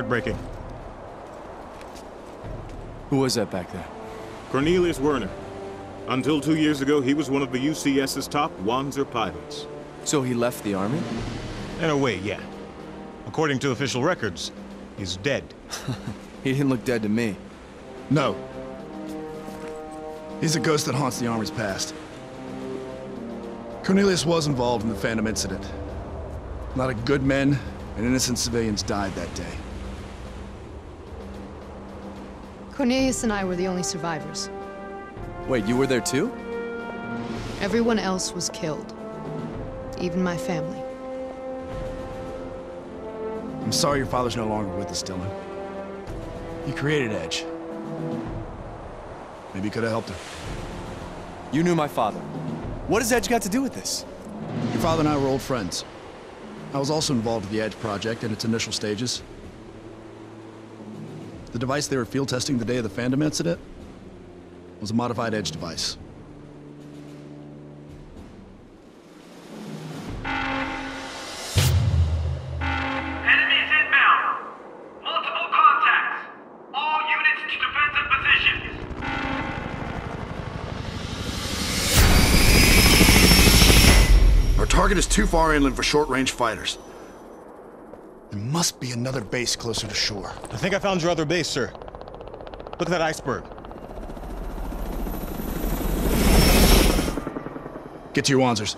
Heartbreaking. Who was that back there? Cornelius Werner. Until two years ago, he was one of the UCS's top Wanzer pilots. So he left the army? In a way, yeah. According to official records, he's dead. He didn't look dead to me. No. He's a ghost that haunts the Army's past. Cornelius was involved in the Phantom incident. A lot of good men and innocent civilians died that day. Cornelius and I were the only survivors. Wait, you were there too? Everyone else was killed. Even my family. I'm sorry your father's no longer with us, Dylan. He created Edge. Maybe you could have helped him. You knew my father. What has Edge got to do with this? Your father and I were old friends. I was also involved with the Edge project in its initial stages. The device they were field testing the day of the Phantom incident was a modified Edge device. Enemies inbound. Multiple contacts. All units to defensive positions. Our target is too far inland for short-range fighters. There must be another base closer to shore. I think I found your other base, sir. Look at that iceberg. Get to your Wanzers.